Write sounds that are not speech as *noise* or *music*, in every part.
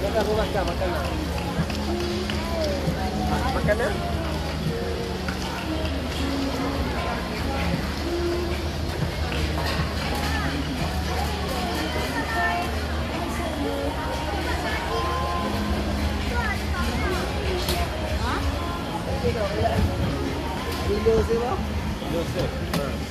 Jangan aku makan, makan. Makan dah. Windows, eh, you know? Windows, you know?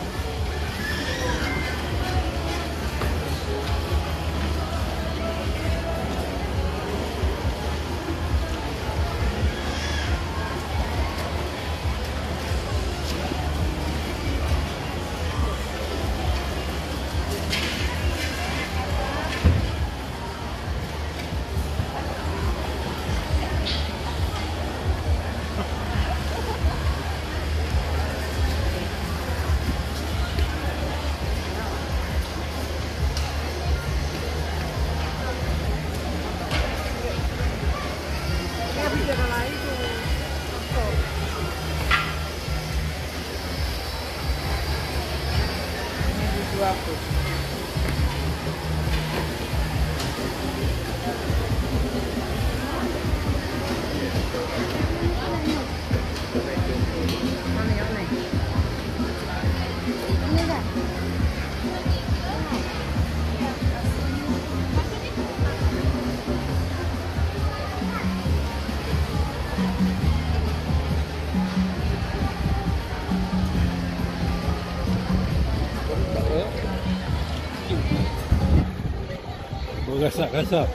Bergasak-gasak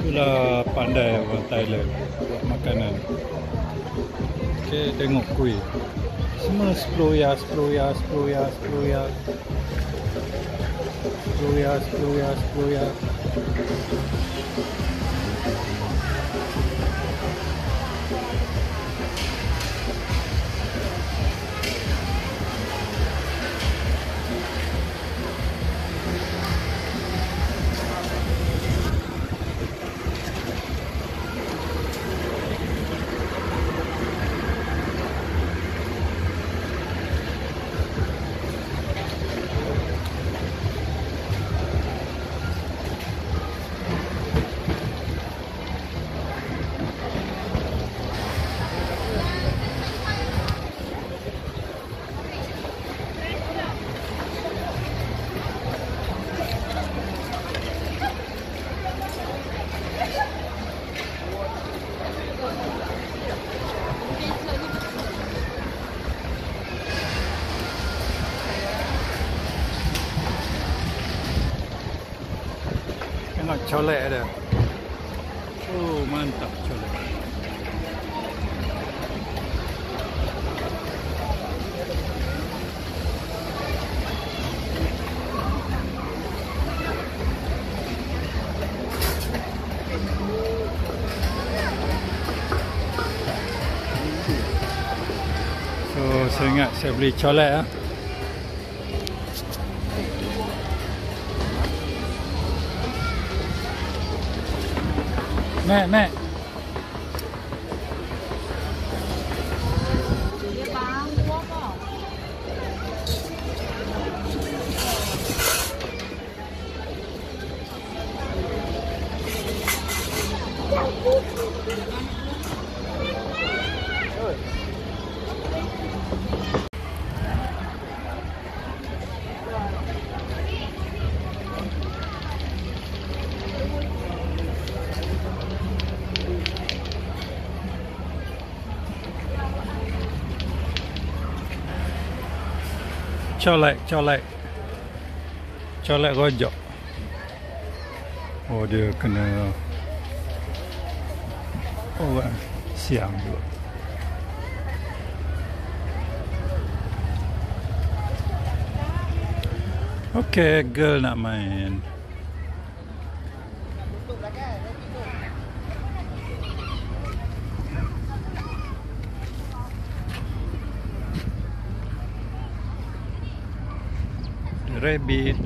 Itulah pandai orang Thailand Buat makanan. Okay, tengok kuih. Semua 10 ya, 10 ya, 10 ya, 10 ya. 10 ya, 10 ya, 10 ya. Tengok colek dia Oh mantap colek So saya ingat saya beli colek ah. 卖卖 Colek, colek. Colek rojok. Oh dia kena orang siang juga. Okay, girl nak main. Rabbit.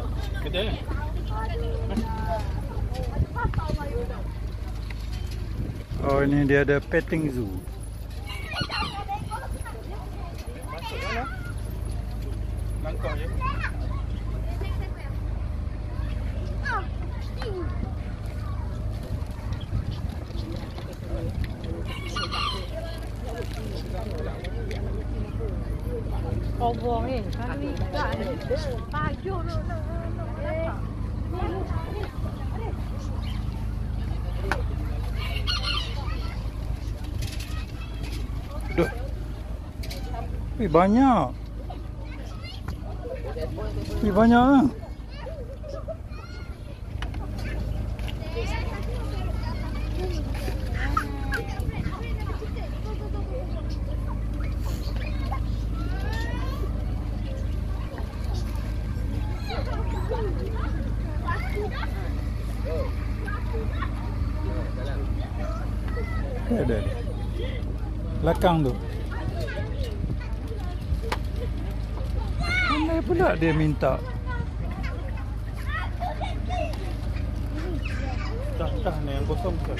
Betul. Betul kan? Oh ini dia ada petting zoo. Langkah je. Ấy, cái gì cả đấy. Ba chỗ nữa nữa. Duh. Eh banyak. Eh banyak ah. Belakang tu. Mana pula dia minta? Dah, dah ni yang kosong ke?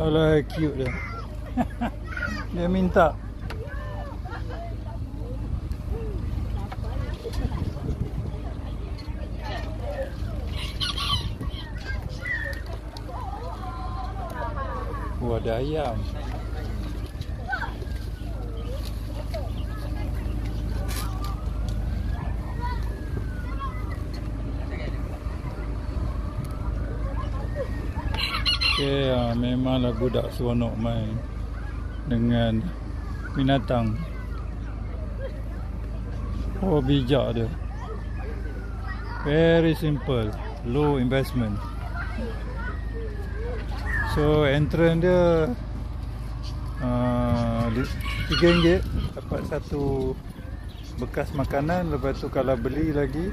Alah cute dia. *laughs* dia minta. Oh, ada ayam. Okay, uh, memanglah budak seronok main dengan binatang. Oh, bijak dia. Very simple, low investment. So entrance dia uh, RM3 dapat satu bekas makanan lepas tu kalau beli lagi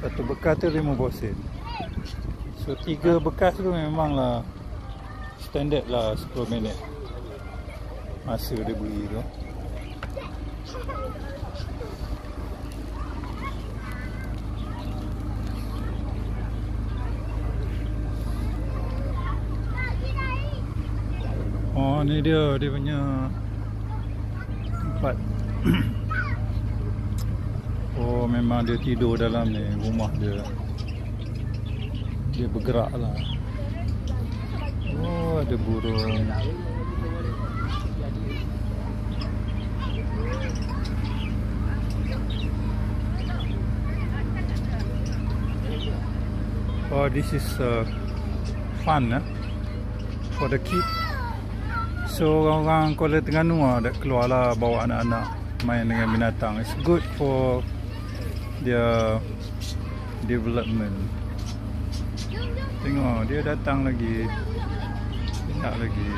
satu bekas tu 50 sen. So tiga bekas tu memanglah standard lah 10 minit masa dia beli tu. Oh ni dia dia punya tempat. *coughs* oh memang dia tidur dalam ni rumah dia. Dia bergerak lah. Oh ada burung. Oh this is uh, fun eh? for the kids. So orang-orang Kuala Terengganu ah dah keluar lah bawa anak-anak main dengan binatang. It's good for their development. Tengok dia datang lagi. Nak lagi.